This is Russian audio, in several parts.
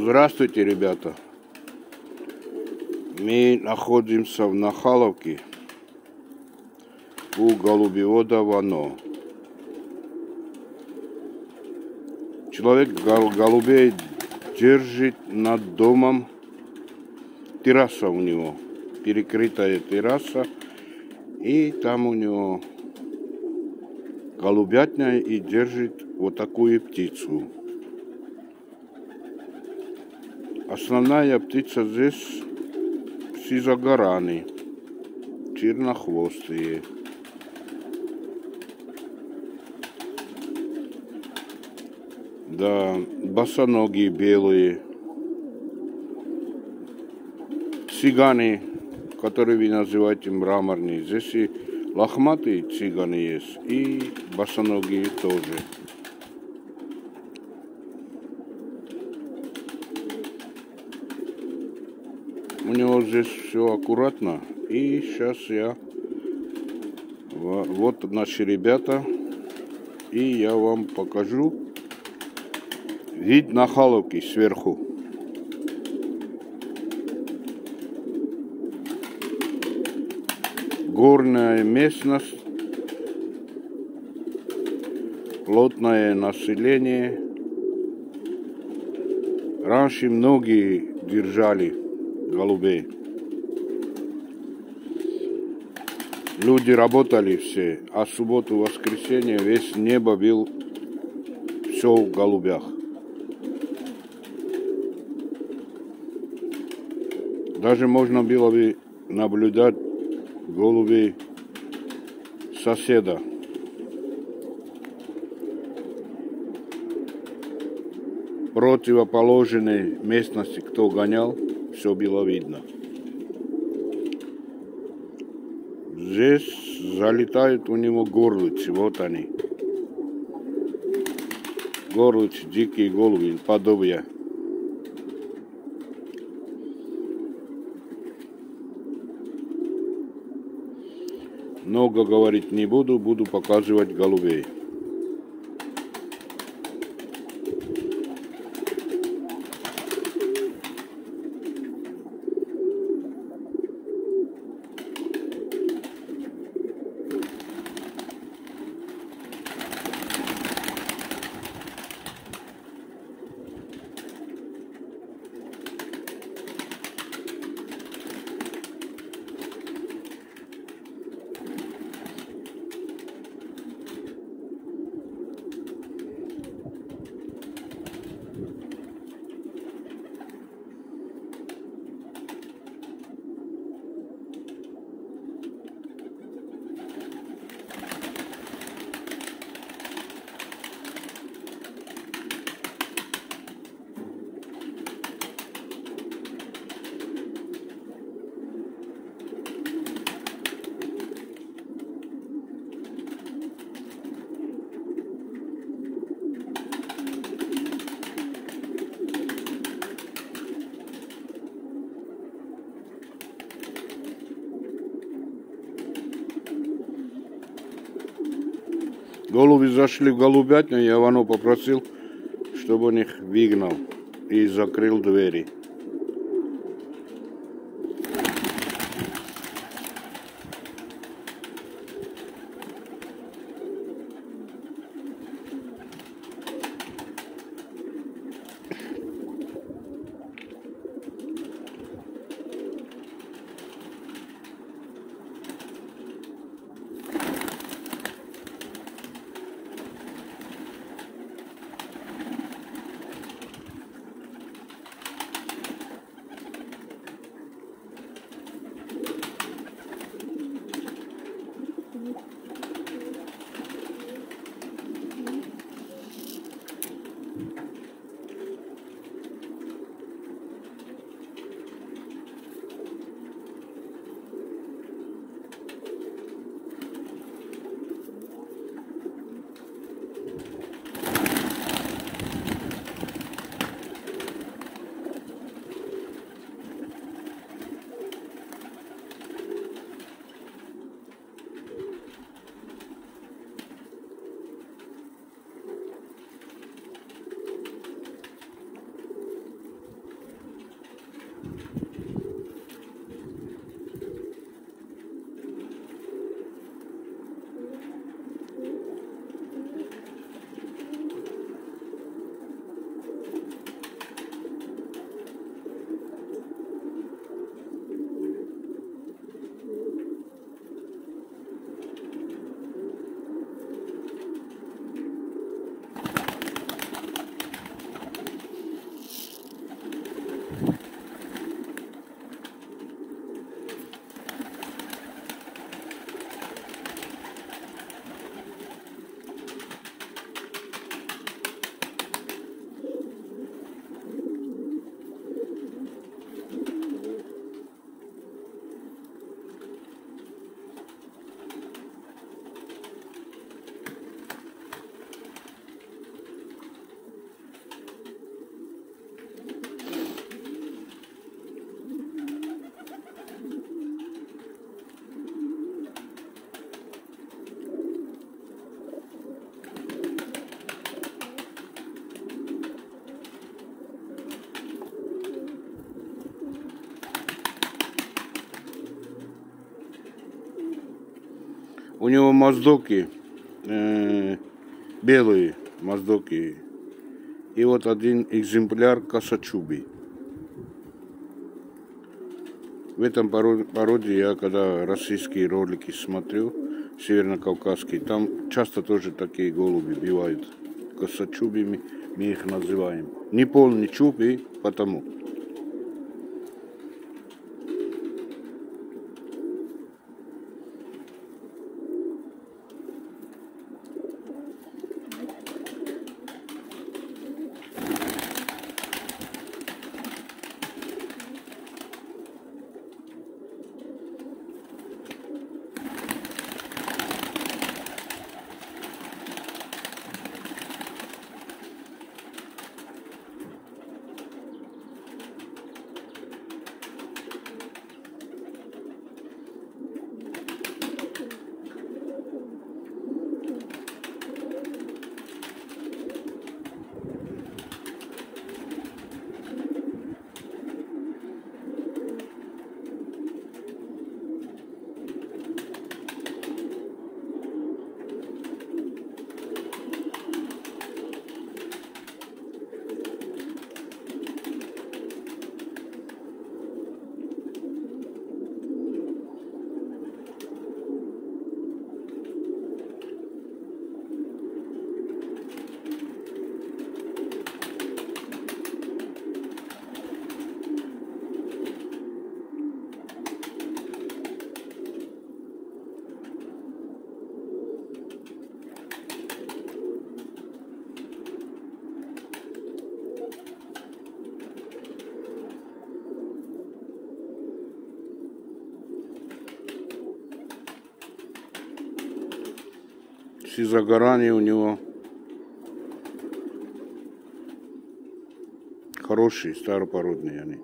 Здравствуйте, ребята. Мы находимся в Нахаловке у голубевода Вано. Человек голубей держит над домом. Терраса у него. Перекрытая терраса. И там у него голубятня и держит вот такую птицу. Основная птица здесь сизогораны, чернохвостые. Да, босоногие белые. Цыганы, которые вы называете мраморные. Здесь и лохматые цыганы есть, и босоногие тоже. У него здесь все аккуратно. И сейчас я... Вот наши ребята. И я вам покажу вид на Халовки сверху. Горная местность. Плотное население. Раньше многие держали голубей. Люди работали все, а субботу, воскресенье весь небо был все в голубях. Даже можно было бы наблюдать голубей соседа. Противоположной местности кто гонял – все было видно. Здесь залетают у него горлицы, вот они. Горлицы, дикие голуби, подобия. Много говорить не буду, буду показывать голубей. Голуби зашли в голубятню, я Ивану попросил, чтобы он их выгнал и закрыл двери. У него моздоки э, белые моздоки. И вот один экземпляр косачуби. В этом породе я, когда российские ролики смотрю, северно-кавказские, там часто тоже такие голуби бивают косачубими, мы их называем. Не полный чуб и потому. Все загорания у него хорошие, старопородные они.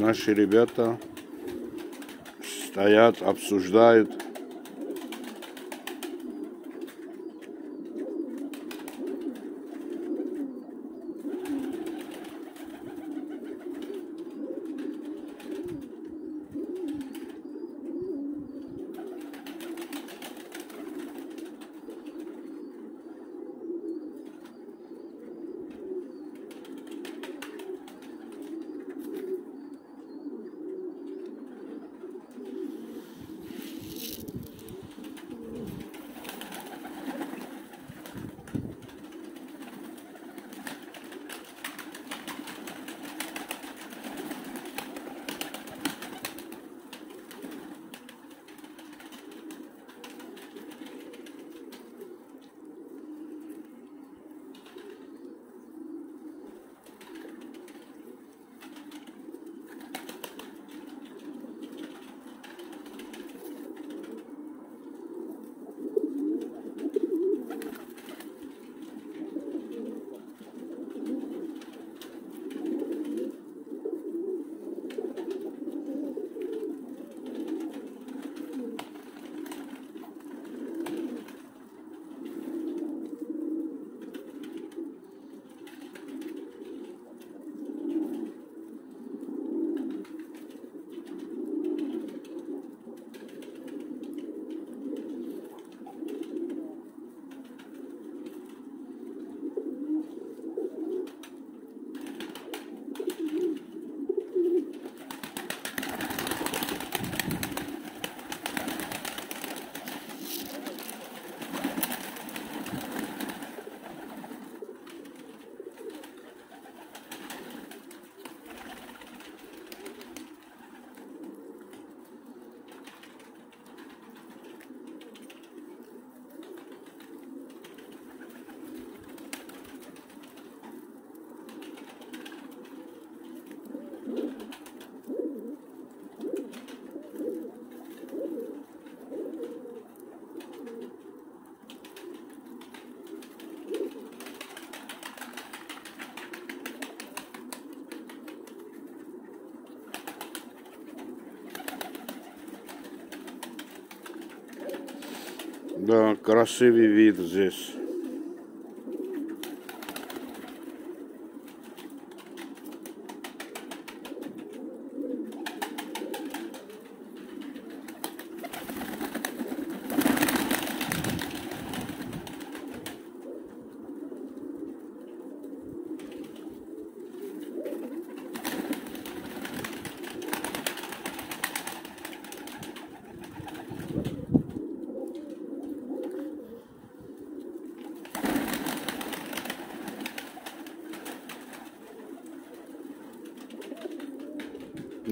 Наши ребята стоят, обсуждают. Да, красивый вид здесь.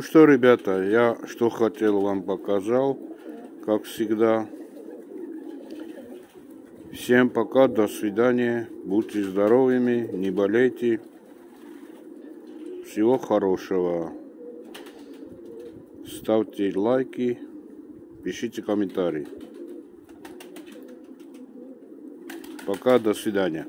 Ну что, ребята, я что хотел вам показал, как всегда. Всем пока, до свидания, будьте здоровыми, не болейте. Всего хорошего. Ставьте лайки, пишите комментарии. Пока, до свидания.